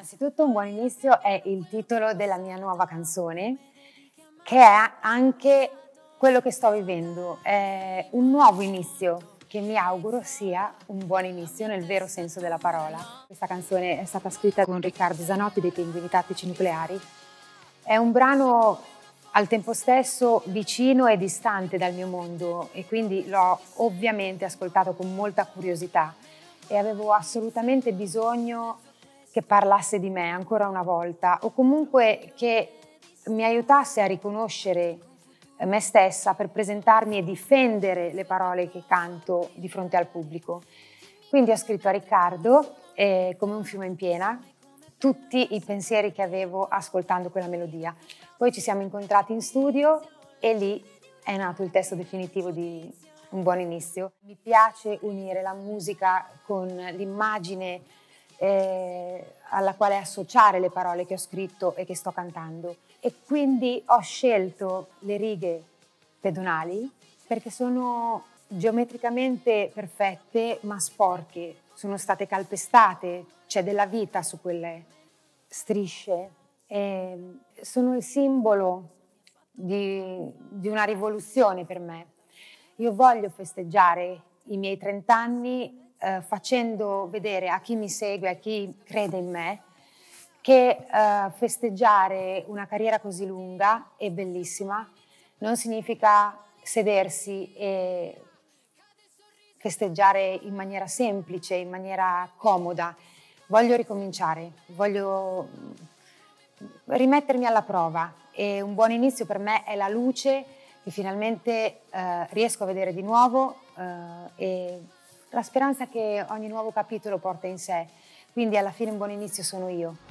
Innanzitutto un buon inizio è il titolo della mia nuova canzone, che è anche quello che sto vivendo. È un nuovo inizio che mi auguro sia un buon inizio nel vero senso della parola. Questa canzone è stata scritta con Riccardo Zanotti dei Pinguini Tattici Nucleari. È un brano al tempo stesso vicino e distante dal mio mondo e quindi l'ho ovviamente ascoltato con molta curiosità e avevo assolutamente bisogno che parlasse di me ancora una volta o comunque che mi aiutasse a riconoscere me stessa per presentarmi e difendere le parole che canto di fronte al pubblico. Quindi ho scritto a Riccardo, eh, come un fiume in piena, tutti i pensieri che avevo ascoltando quella melodia. Poi ci siamo incontrati in studio e lì è nato il testo definitivo di Un buon inizio. Mi piace unire la musica con l'immagine eh, alla quale associare le parole che ho scritto e che sto cantando. E quindi ho scelto le righe pedonali perché sono geometricamente perfette ma sporche, sono state calpestate, c'è della vita su quelle strisce. E sono il simbolo di, di una rivoluzione per me. Io voglio festeggiare i miei 30 anni eh, facendo vedere a chi mi segue, a chi crede in me, che eh, festeggiare una carriera così lunga e bellissima non significa sedersi e festeggiare in maniera semplice, in maniera comoda. Voglio ricominciare, voglio mm, rimettermi alla prova e un buon inizio per me è la luce che finalmente eh, riesco a vedere di nuovo eh, e la speranza che ogni nuovo capitolo porta in sé. Quindi alla fine un buon inizio sono io.